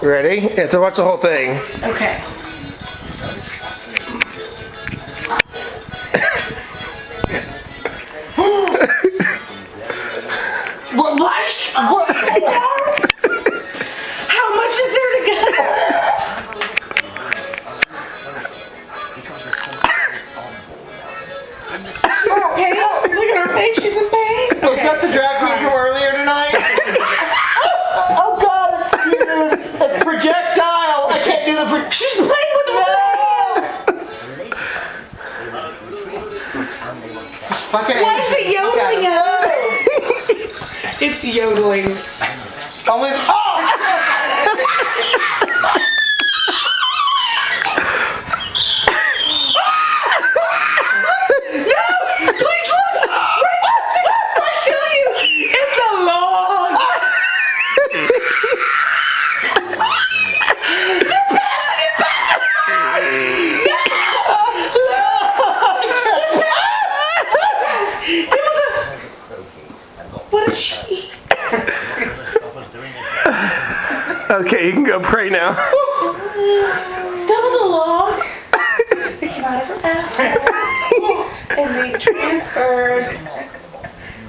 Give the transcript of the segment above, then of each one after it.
Ready? You have to watch the whole thing. Okay. What? She what? How much is there to go? She's in pain. Look at her face. She's in pain. Is that the drag do the pro- She's playing with the. It's fucking Why is it Asian. Look at yodeling at It's yodeling. Only oh! Please look! I tell you, it's a log. You're passing it back. It was a. What did she eat? Okay, you can go pray now. That was a log. They came out of her asshole and they transferred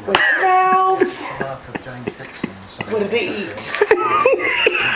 with their mouths. What did they eat?